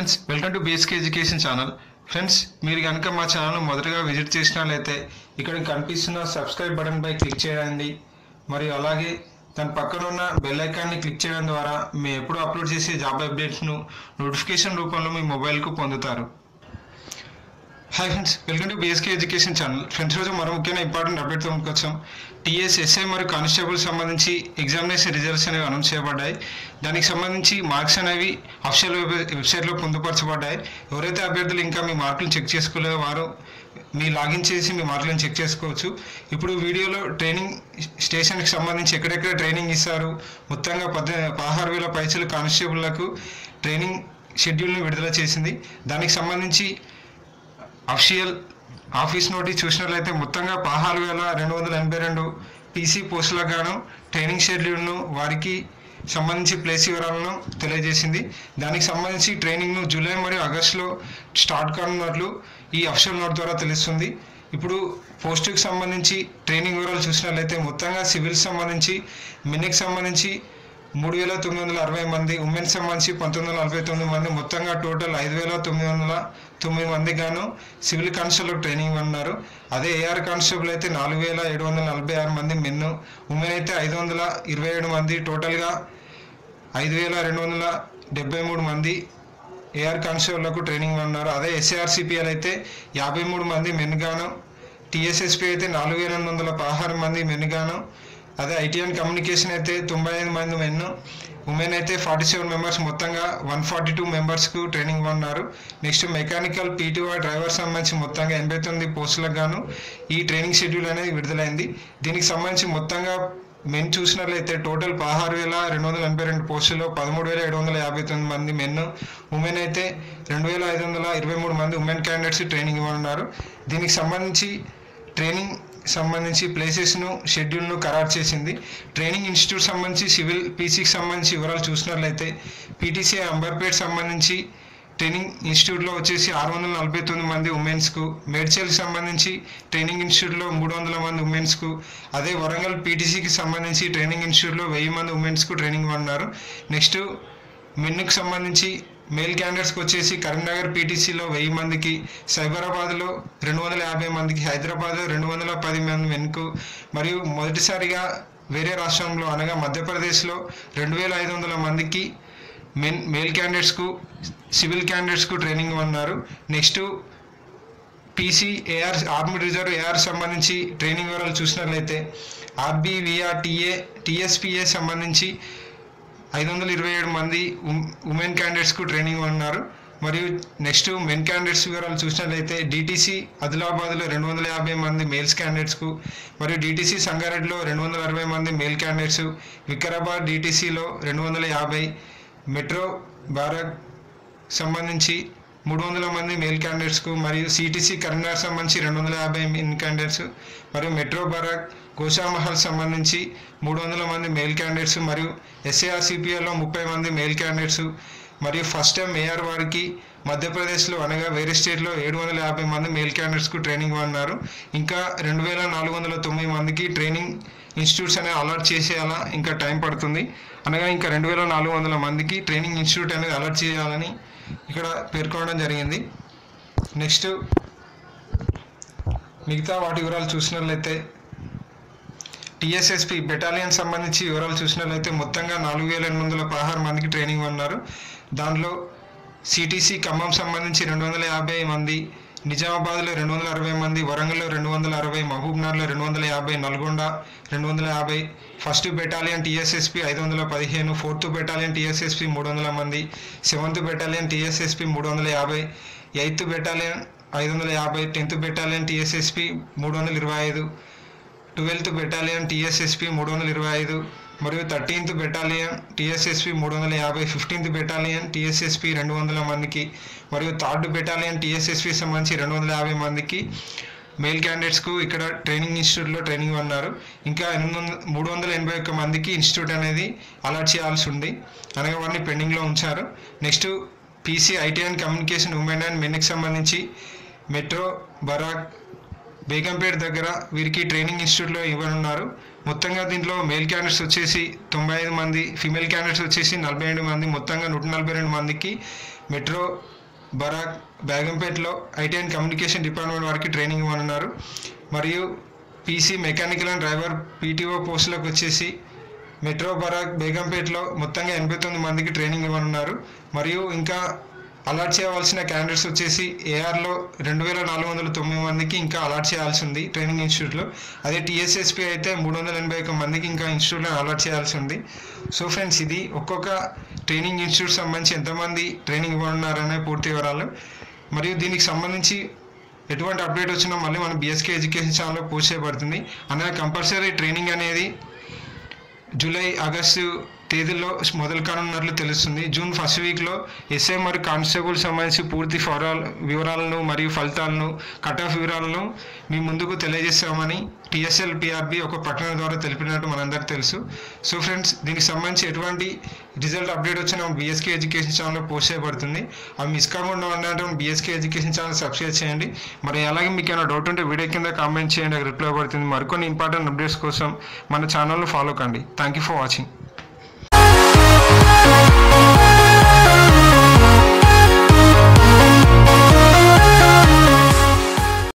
Friends welcome to basic education channel friends మీరు కనుక మా ఛానల్ మొదటగా విజిట్ చేసినట్లయితే ఇక్కడ కనిపిస్తున్న సబ్స్క్రైబ్ బటన్పై క్లిక్ చేయండి. మరియు అలాగే దాని పక్కన ఉన్న బెల్ ఐకాన్ని క్లిక్ చేయడం ద్వారా మేము ఎప్పుడు అప్లోడ్ చేసే జాబ్ అప్డేట్స్ను నోటిఫికేషన్ రూపంలో మీ మొబైల్కు పొందుతారు. Hi friends welcome to BSK education channel friends రోజు మరో ముఖ్యమైన ఇంపార్టెంట్ అప్డేట్తో వచ్చాం టీఎస్ ఎస్ఐ మరియు కానిస్టేబుల్ సంబంధించి ఎగ్జామినేషన్ రిజల్ట్స్ అనేవి అనౌన్స్ చేయబడ్డాయి. దానికి సంబంధించి మార్క్స్ అనేవి అఫిషియల్ వెబ్సైట్లో పొందుపరచబడ్డాయి. ఎవరైతే అభ్యర్థులు ఇంకా మీ మార్కులు చెక్ చేసుకోలేదో వారు మీ లాగిన్ చేసి మీ మార్కులను చెక్ చేసుకోవచ్చు. ఇప్పుడు వీడియోలో ట్రైనింగ్ స్టేషన్కి సంబంధించి ఎక్కడెక్కడ ట్రైనింగ్ ఇస్తారు మొత్తంగా పద్ పదహారు వేల పైసలు కానిస్టేబుల్లకు ట్రైనింగ్ షెడ్యూల్ని విడుదల చేసింది. దానికి సంబంధించి అఫిషియల్ ఆఫీస్ నోటీస్ చూసినట్లయితే మొత్తంగా పదహారు వేల రెండు వందల ఎనభై రెండు పీసీ పోస్టులకు గాను ట్రైనింగ్ షెడ్యూల్ను వారికి సంబంధించి ప్లేస్ వివరాలను తెలియజేసింది. దానికి సంబంధించి ట్రైనింగ్ను జూలై మరియు ఆగస్టులో స్టార్ట్ కానున్నట్లు ఈ అఫిషియల్ నోట్ ద్వారా తెలుస్తుంది. ఇప్పుడు పోస్టుకి సంబంధించి ట్రైనింగ్ వివరాలు చూసినట్లయితే మొత్తంగా సివిల్ సంబంధించి మిన్కి సంబంధించి మూడు వేల తొమ్మిది వందల అరవై మంది ఉమెన్స్ సంబంధించి పంతొమ్మిది వందల నలభై తొమ్మిది మంది మొత్తంగా టోటల్ ఐదు వేల తొమ్మిది వందల తొమ్మిది మంది గాను సివిల్ కానిస్టేబుల్ ట్రైనింగ్ ఉన్నారు అదే ఏఆర్ కానిస్టేబుల్ అయితే నాలుగు వేల ఏడు వందల నలభై ఆరు మంది మెన్ను. ఉమెన్ అయితే ఐదు వందల ఇరవై ఏడు మంది టోటల్గా ఐదు వేల రెండు వందల డెబ్బై మూడు మంది ఏఆర్ కానిస్టేబుల్లకు ట్రైనింగ్ ఉన్నారు అదే ఎస్ఏఆర్సిపిఎల్ అయితే యాభై మూడు మంది మెన్ గాను టీఎస్ఎస్పి అయితే నాలుగు వేల ఎనిమిది వందల పదహారు మంది మెన్ గాను అదే ఐటీ అండ్ కమ్యూనికేషన్ అయితే తొంభై ఐదు మంది మెన్ ఉమెన్ అయితే ఫార్టీ సెవెన్ మెంబర్స్ మొత్తంగా వన్ ఫార్టీ టూ మెంబర్స్కు ట్రైనింగ్ ఉన్నారు నెక్స్ట్ మెకానికల్ పీటీఓ డ్రైవర్ సంబంధించి మొత్తంగా ఎనభై తొమ్మిది పోస్టులకు గాను ఈ ట్రైనింగ్ షెడ్యూల్ అనేది విడుదలైంది. దీనికి సంబంధించి మొత్తంగా మెన్ చూసినట్లయితే టోటల్ పదహారు వేల రెండు వందల ఎనభై రెండు పోస్టుల్లో పదమూడు వేల ఏడు వందల యాభై తొమ్మిది మంది మెన్ ఉమెన్ అయితే రెండు వేల ఐదు వందల ఇరవై మూడు మంది ఉమెన్ క్యాండిడేట్స్ ట్రైనింగ్ ఇవ్వనున్నారు. దీనికి సంబంధించి ట్రైనింగ్ సంబంధించి ప్లేసెస్ను షెడ్యూల్ను ఖరారు చేసింది. ట్రైనింగ్ ఇన్స్టిట్యూట్ సంబంధించి సివిల్ పీసీకి సంబంధించి వివరాలు చూసినట్లయితే పీటీసీ అంబర్పేట్ సంబంధించి ట్రైనింగ్ ఇన్స్టిట్యూట్లో వచ్చేసి ఆరు వందల నలభై తొమ్మిది మంది ఉమెన్స్కు మేడ్చల్కి సంబంధించి ట్రైనింగ్ ఇన్స్టిట్యూట్లో మూడు వందల మంది ఉమెన్స్కు అదే వరంగల్ పీటీసీకి సంబంధించి ట్రైనింగ్ ఇన్స్టిట్యూట్లో వెయ్యి మంది ఉమెన్స్కు ట్రైనింగ్ ఉన్నారు నెక్స్ట్ మెన్నుకు సంబంధించి మేల్ క్యాండిడేట్స్కి వచ్చేసి కరీంనగర్ పీటీసీలో వెయ్యి మందికి సైబరాబాద్లో రెండు వందల యాభై మందికి హైదరాబాద్ రెండు వందల పది మంది వెనుకు మరియు మొదటిసారిగా వేరే రాష్ట్రంలో అనగా మధ్యప్రదేశ్లో రెండు వేల ఐదు వందల మందికి మెన్ మేల్ క్యాండిడేట్స్కు సివిల్ క్యాండిడేట్స్కు ట్రైనింగ్ ఉన్నారు next PC AR army reserve AR సంబంధించి ట్రైనింగ్ వివరాలు చూసినట్లయితే ఆర్బీవీఆర్ టీఏ టీఎస్పీఏ సంబంధించి ఐదు వందల ఇరవై ఏడు మంది ఉమెన్ క్యాండిడేట్స్కు ట్రైనింగ్ ఉన్నారు మరియు నెక్స్ట్ మెన్ క్యాండిడేట్స్ వివరాలు చూసినట్లయితే డిటీసీ ఆదిలాబాద్లో రెండు వందల యాభై మంది మేల్స్ క్యాండిడేట్స్కు మరియు డిటీసీ సంగారెడ్డిలో రెండు వందల అరవై మంది మేల్ క్యాండిడేట్స్ వికారాబాద్ డిటీసీలో రెండు వందల యాభై మెట్రో భారత్ సంబంధించి మూడు వందల మంది మేల్ క్యాండిడేట్స్కు మరియు సిటీసీ కరీంనగర్ సంబంధించి రెండు వందల యాభై మెన్ క్యాండిడేట్స్ మరియు మెట్రో బరాక్ గోషామహల్ సంబంధించి మూడు వందల మంది మేల్ క్యాండిడేట్స్ మరియు ఎస్ఏఆర్సిపిఎల్లో ముప్పై మంది మేల్ క్యాండిడేట్స్ మరియు ఫస్ట్ టైం ఏఆర్ వారికి మధ్యప్రదేశ్లో అనగా వేరే స్టేట్లో ఏడు వందల యాభై మంది మేల్ క్యాండిడేట్స్కు ట్రైనింగ్ ఇవ్వన్నారు ఇంకా రెండు వేల నాలుగు వందల తొమ్మిది మందికి ట్రైనింగ్ ఇన్స్టిట్యూట్స్ అనేది అలర్ట్ చేసేయాలా ఇంకా టైం పడుతుంది. అనగా ఇంకా రెండు వేల నాలుగు వందల మందికి ట్రైనింగ్ ఇన్స్టిట్యూట్ అనేది అలర్ట్ చేయాలని ఇక్కడ పేర్కొనడం జరిగింది. నెక్స్ట్ మిగతా వాటి వివరాలు చూసినట్లయితే టీఎస్ఎస్పి బెటాలియన్ సంబంధించి వివరాలు చూసినట్లయితే మొత్తంగా నాలుగు వేల ఎనిమిది వందల పదహారు మందికి ట్రైనింగ్ ఉన్నారు దానిలో సిటీసీ ఖమ్మం సంబంధించి రెండు వందల యాభై మంది నిజామాబాద్లో రెండు వందల అరవై మంది వరంగల్లో రెండు వందల అరవై మహబూబ్నగర్లో రెండు వందల యాభై నల్గొండ రెండు వందల యాభై ఫస్ట్ బెటాలియన్ టీఎస్ఎస్పి ఐదు వందల పదిహేను ఫోర్త్ బెటాలియన్ టీఎస్ఎస్పి మూడు వందల మంది సెవెంత్ బెటాలియన్ టీఎస్ఎస్పి మూడు వందల యాభై ఎయిత్ బెటాలియన్ ఐదు వందల యాభై టెన్త్ బెటాలియన్ టీఎస్ఎస్పి మూడు వందల ఇరవై ఐదు ట్వెల్త్ బెటాలియన్ టీఎస్ఎస్పి మూడు వందల ఇరవై ఐదు మరియు థర్టీన్త్ బెటాలియన్ టీఎస్ఎస్పి మూడు వందల యాభై ఫిఫ్టీన్త్ బెటాలియన్ టీఎస్ఎస్పి రెండు వందల మందికి మరియు థర్డ్ బెటాలియన్ టీఎస్ఎస్పి సంబంధించి రెండు వందల యాభై మందికి మెయిల్ క్యాండిడేట్స్కు ఇక్కడ ట్రైనింగ్ ఇన్స్టిట్యూట్లో ట్రైనింగ్ ఉన్నారు ఇంకా ఎనిమిది వందల మూడు వందల ఎనభై ఒక్క మందికి ఇన్స్టిట్యూట్ అనేది అలర్ట్ చేయాల్సి ఉంది. అనగా వారిని పెండింగ్లో ఉంచారు. Next PC IT and communication women and మెన్కి సంబంధించి మెట్రో బరాక్ బేగంపేట దగ్గర వీరికి ట్రైనింగ్ ఇన్స్టిట్యూట్లో ఇవ్వనున్నారు. మొత్తంగా దీంట్లో మేల్ క్యాండిడేట్స్ వచ్చేసి తొంభై ఐదు మంది ఫీమేల్ క్యాండిడేట్స్ వచ్చేసి నలభై ఏడు మంది మొత్తంగా నూట నలభై రెండు మందికి మెట్రో బరాక్ బేగంపేటలో ఐటీ అండ్ కమ్యూనికేషన్ డిపార్ట్మెంట్ వారికి ట్రైనింగ్ ఇవ్వనున్నారు. మరియు PC mechanical and driver PTO పోస్టులకు వచ్చేసి మెట్రో బరాక్ బేగంపేటలో మొత్తంగా ఎనభై తొమ్మిది మందికి ట్రైనింగ్ ఇవ్వనున్నారు. మరియు ఇంకా అలాట్ చేయవలసిన క్యాండిడేట్స్ వచ్చేసి ఏఆర్లో రెండు వేల నాలుగు వందల తొమ్మిది మందికి ఇంకా అలాట్ చేయాల్సి ఉంది ట్రైనింగ్ ఇన్స్టిట్యూట్లో. అదే టీఎస్ఎస్పి అయితే మూడు వందల ఎనభై ఒక మందికి ఇంకా ఇన్స్టిట్యూట్లో అలాట్ చేయాల్సి ఉంది. సో ఫ్రెండ్స్ ఇది ఒక్కొక్క ట్రైనింగ్ ఇన్స్టిట్యూట్ సంబంధించి ఎంతమంది ట్రైనింగ్ ఇవ్వనున్నారనే పూర్తి వివరాలు. మరియు దీనికి సంబంధించి ఎటువంటి అప్డేట్ వచ్చినా మళ్ళీ మన బిఎస్కే ఎడ్యుకేషన్ ఛానల్లో పోస్ట్ చేయబడుతుంది. అనేది కంపల్సరీ ట్రైనింగ్ అనేది జూలై ఆగస్టు తేదీల్లో మొదలు కానున్నట్లు తెలుస్తుంది. జూన్ ఫస్ట్ వీక్లో ఎస్ఐ మరియు కానిస్టేబుల్ సంబంధించి పూర్తి ఫోరాల్ వివరాలను మరియు ఫలితాలను కట్ ఆఫ్ వివరాలను మీ ముందుకు తెలియజేస్తామని టీఎస్ఎల్ పిఆర్బి ఒక ప్రకటన ద్వారా తెలిపినట్టు మనందరికీ తెలుసు. సో ఫ్రెండ్స్ దీనికి సంబంధించి ఎటువంటి రిజల్ట్ అప్డేట్ వచ్చినా బీఎస్కే ఎడ్యుకేషన్ ఛానల్లో పోస్ట్ చేయబడుతుంది. అవి మిస్ కాకుండా ఉండాలంటే బీఎస్కే ఎడ్యుకేషన్ ఛానల్ సబ్స్క్రైబ్ చేయండి. మరి అలాగే మీకు ఏమైనా డౌట్ ఉంటే వీడియో కింద కామెంట్ చేయండి రిప్లై పడుతుంది. మరికొన్ని ఇంపార్టెంట్ అప్డేట్స్ కోసం మన ఛానల్ను ఫాలో కండి. Thank you for watching.